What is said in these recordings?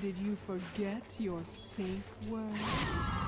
Did you forget your safe word?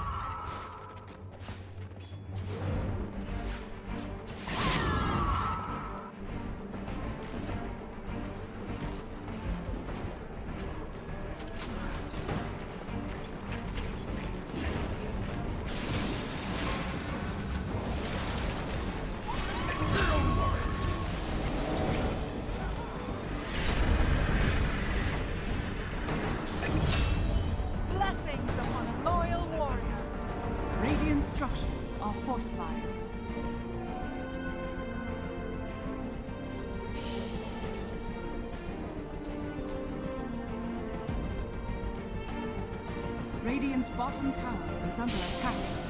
Blessings upon a loyal warrior. Radiant structures are fortified. Radiant's bottom tower is under attack.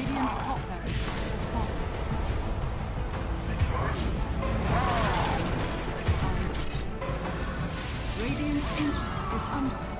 Radiant's top barrier has fallen. Radiant's ancient is under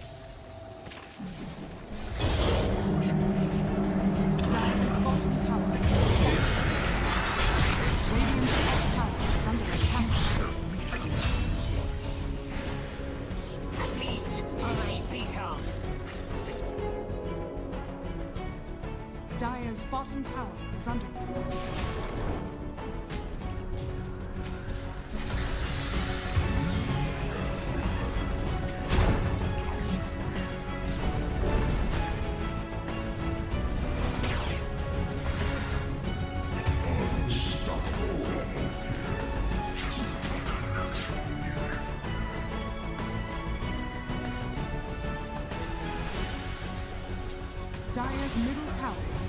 Dire's bottom tower is under... Dire's middle tower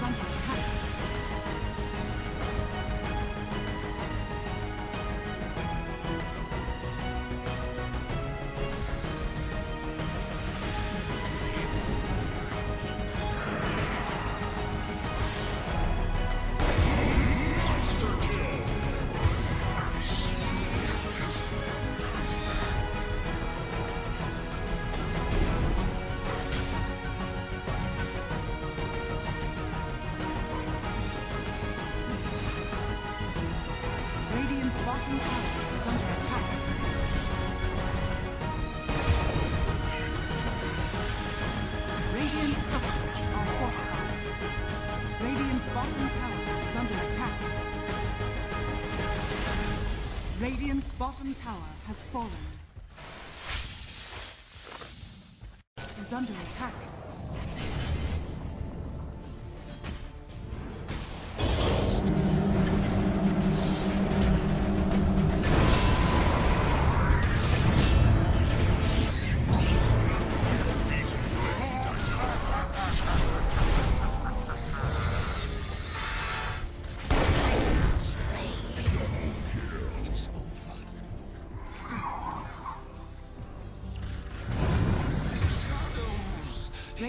三场比。Radiant's bottom tower has fallen. Is under attack.